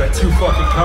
that too fucking kind.